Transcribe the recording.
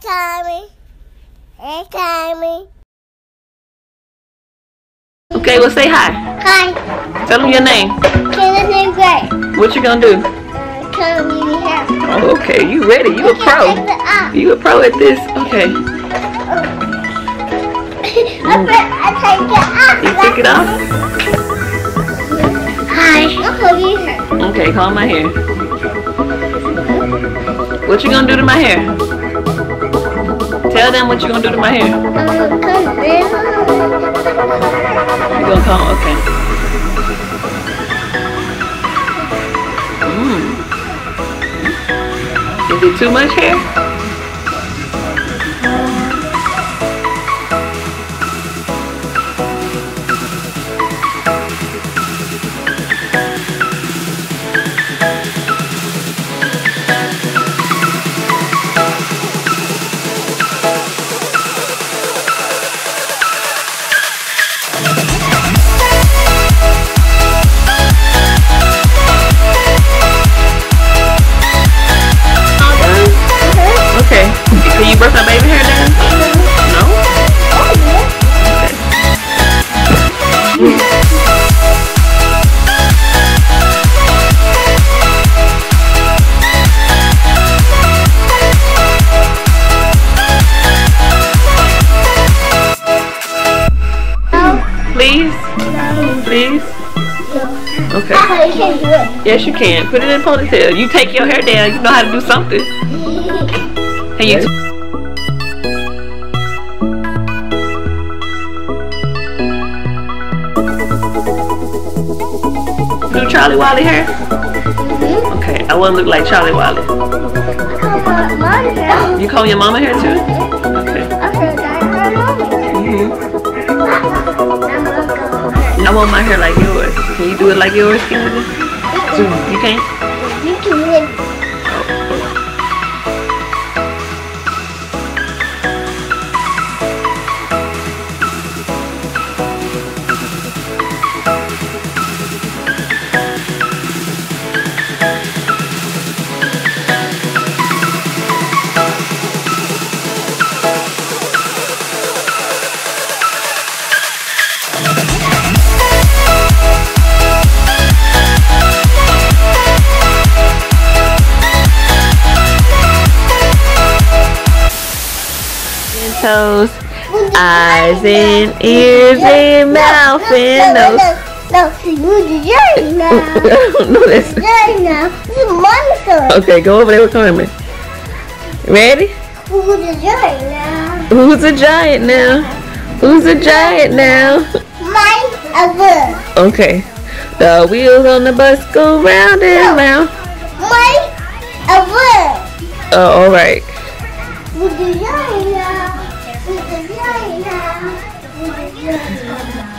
Tommy. Hey, Tommy. Okay, well say hi. Hi. Tell them your name. Kenneth and Gray. What you gonna do? Uh, in here. Oh, okay, you ready? You a pro. take it off. You a pro at this. Okay. I bet I take it off. You take it off? Hi. I'm holding her. Okay, calm my hair. What you gonna do to my hair? Tell them what you gonna do to my hair. You come in. gonna calm? Okay. Mmm. Is it too much hair? Okay. You can't do it. Yes, you can. Put it in ponytail. You take your hair down. You know how to do something. And you do Charlie Wally hair? Okay, I want to look like Charlie Wally. Come on, mom, girl. You comb your mama hair too? Okay. I feel that her mom. hmm want my hair like yours. Can you do it like yours, Kennedi? You can't? You can toes, eyes and ears and mouth and nose. No, no, no, you the now. I don't know this. Jerry now. This is Monica. Okay, go over there with Karmen. Ready? Who's the Jerry now? Who's a giant now? Who's a giant now? My other. Okay. The wheels on the bus go round and round. My other. Oh, all right. Who's the Jerry now? Yeah, yeah.